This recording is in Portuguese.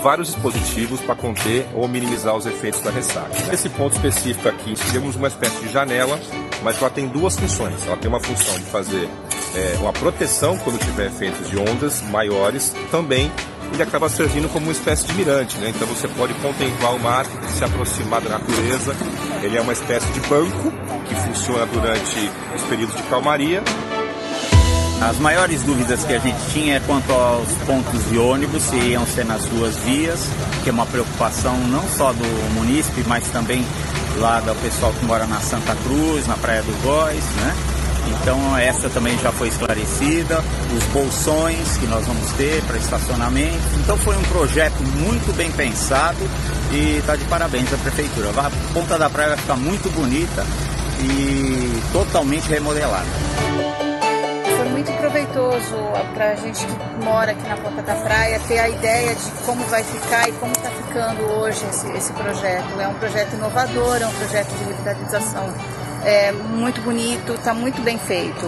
vários dispositivos para conter ou minimizar os efeitos da ressaca. Nesse ponto específico aqui, temos uma espécie de janela, mas ela tem duas funções. Ela tem uma função de fazer é, uma proteção quando tiver efeitos de ondas maiores, também ele acaba servindo como uma espécie de mirante, né? Então você pode contemplar o mar, se aproximar da natureza. Ele é uma espécie de banco que funciona durante os períodos de calmaria. As maiores dúvidas que a gente tinha é quanto aos pontos de ônibus, se iam ser nas duas vias, que é uma preocupação não só do munícipe, mas também lá do pessoal que mora na Santa Cruz, na Praia do Góis, né? Então essa também já foi esclarecida, os bolsões que nós vamos ter para estacionamento. Então foi um projeto muito bem pensado e está de parabéns à prefeitura. A ponta da praia vai ficar muito bonita e totalmente remodelada. Muito proveitoso para a gente que mora aqui na Ponta da Praia ter a ideia de como vai ficar e como está ficando hoje esse, esse projeto. É um projeto inovador, é um projeto de revitalização é muito bonito, está muito bem feito.